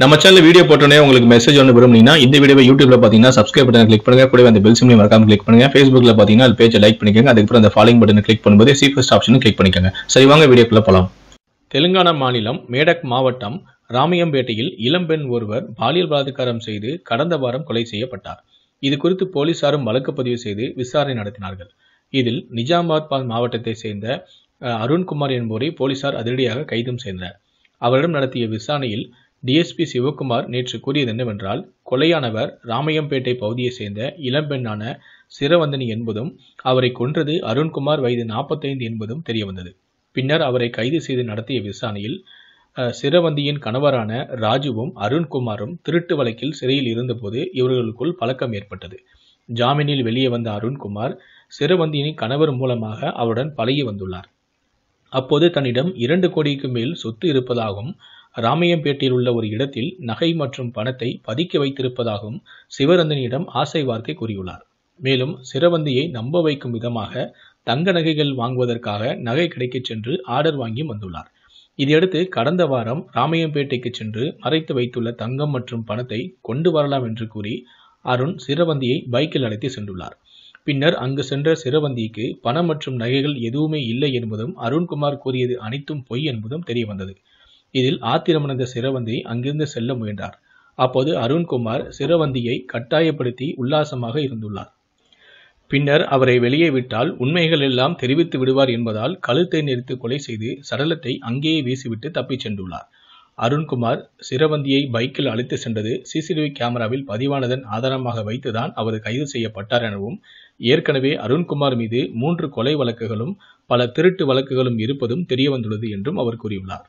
நம்ம channel video போட்டோன்னே உங்களுக்கு மெசேஜ் ஒன்று விரும்புனீங்கன்னா இந்த வீடியோ யூடியூப்ல பார்த்தீங்கன்னா சப்ஸ்கிரைப் பட்டன் கிளிக் பண்ணுங்க. கூட அந்த பெல் சிம்லையும் மறக்காம கிளிக் பண்ணுங்க. ஃபேஸ்புக்ல பார்த்தீங்கன்னா அது பேஜை லைக் பண்ணிக்கோங்க. அதுக்கப்புறம் அந்த ஃபாலோயிங் பட்டனை கிளிக் பண்ணும்போது சி ஃபர்ஸ்ட் ஆப்ஷனும் கிளிக் பண்ணிக்கோங்க. சரி வாங்க வீடியோக்குள்ள போகலாம் தெலுங்கானா மாநிலம் மேடக் மாவட்டம் ராமியம்பேட்டையில் இளம்பெண் ஒருவர் பாலியல் பலாத்காரம் செய்து கடந்த வாரம் கொலை செய்யப்பட்டார். இது குறித்து போலீசாரும் வழக்கு பதிவு செய்து விசாரணை நடத்தினார்கள். இதில் நிஜாமாபாத் மாவட்டத்தை சேர்ந்த அருண்குமார் என்பவரை போலீசார் அதிரடியாக கைதும் செய்தனர். அவரிடம் நடத்திய விசாரணையில் டிஎஸ்பி சிவகுமார் நேற்று கூறியது என்னவென்றால் கொலையானவர் ராமையம்பேட்டை பகுதியைச் சேர்ந்த இளம்பெண்ணான சிரவந்தனி என்பதும் அவரை கொன்றது அருண்குமார் வயது 45 என்பதும் தெரியவந்தது. பின்னர் அவரை கைது செய்து நடத்திய விசாரணையில் அஹ், சிரவந்தியின் கணவரான ராஜுவும் அருண்குமாரும் திருட்டு வழக்கில் சிறையில் இருந்தபோது இவர்களுக்குள் பழக்கம் ஏற்பட்டது. ஜாமீனில் வெளியே வந்த அருண்குமார் சிரவந்தியின் கணவர் மூலமாக அவருடன் பழகி வந்துள்ளார். அப்போது தன்னிடம் இரண்டு கோடிக்கு மேல் சொத்து இருப்பதாகவும் ராமையம்பேட்டையில் உள்ள ஒரு இடத்தில் நகை மற்றும் பணத்தை பதுக்கி வைத்திருப்பதாகவும் சிவரந்தனியிடம் ஆசை வார்த்தை கூறியுள்ளார். மேலும் சிரவந்தியை நம்ப வைக்கும் விதமாக தங்க நகைகள் வாங்குவதற்காக நகை கடைக்குச் சென்று ஆர்டர் வாங்கி வந்துள்ளார். இதையடுத்து கடந்த வாரம் ராமையம்பேட்டைக்கு சென்று மறைத்து வைத்துள்ள தங்கம் மற்றும் பணத்தை கொண்டு வரலாம் என்று கூறி அருண் சிரவந்தியை பைக்கில் அழைத்து சென்றுள்ளார். பின்னர் அங்கு சென்ற சிரவந்திக்கு பணம் மற்றும் நகைகள் எதுவுமே இல்லை என்பதும் அருண்குமார் கூறியது அனைத்தும் பொய் என்பதும் தெரிய வந்தது இதில் ஆத்திரமடைந்த சிரவந்தி அங்கிருந்து செல்ல முயன்றார். அப்போது அருண்குமார் சிரவந்தியை கட்டாயப்படுத்தி உல்லாசமாக இருந்துள்ளார். பின்னர் அவரை வெளியே விட்டால் உண்மைகள் எல்லாம் தெரிவித்து விடுவார் என்பதால் கழுத்தை நெரித்து கொலை செய்து சடலத்தை அங்கேயே வீசிவிட்டு தப்பிச் சென்றுள்ளார். அருண்குமார் சிரவந்தியை பைக்கில் அழைத்து சென்றது சிசிடிவி கேமராவில் பதிவானதன் ஆதாரமாக வைத்துதான் அவர் கைது செய்யப்பட்டார் எனவும் ஏற்கனவே அருண்குமார் மீது மூன்று கொலை வழக்குகளும் பல திருட்டு வழக்குகளும் இருப்பதும் தெரியவந்துள்ளது என்றும் அவர் கூறியுள்ளார்.